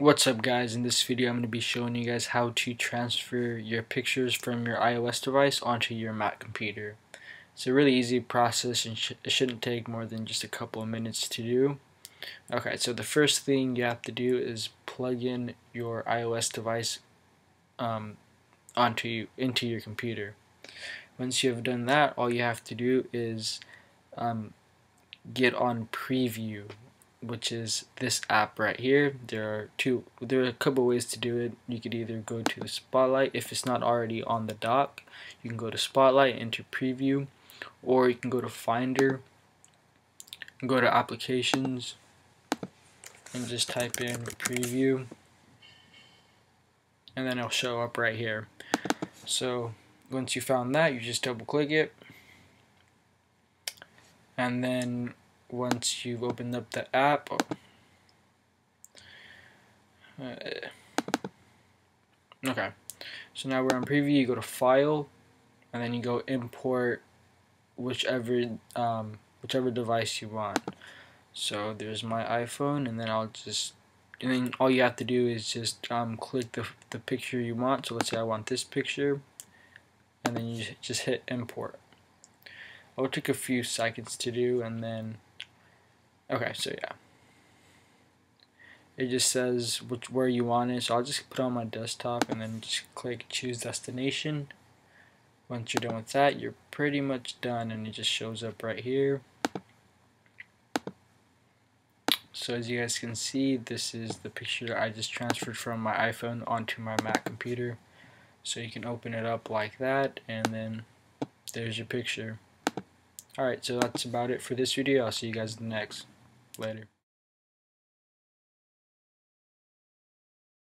What's up guys, in this video I'm going to be showing you guys how to transfer your pictures from your iOS device onto your Mac computer. It's a really easy process and sh it shouldn't take more than just a couple of minutes to do. Okay, so the first thing you have to do is plug in your iOS device um, onto into your computer. Once you have done that, all you have to do is um, get on preview which is this app right here. There are two there are a couple ways to do it. You could either go to spotlight if it's not already on the dock you can go to spotlight into preview or you can go to finder go to applications and just type in preview and then it'll show up right here. So once you found that you just double click it and then once you've opened up the app. Uh, okay. So now we're on preview. You go to file and then you go import whichever um, whichever device you want. So there's my iPhone and then I'll just and then all you have to do is just um, click the, the picture you want. So let's say I want this picture and then you just hit import. It will take a few seconds to do and then Okay, so yeah. It just says which where you want it, so I'll just put on my desktop and then just click choose destination. Once you're done with that, you're pretty much done and it just shows up right here. So as you guys can see, this is the picture I just transferred from my iPhone onto my Mac computer. So you can open it up like that and then there's your picture. Alright, so that's about it for this video. I'll see you guys in the next. Later.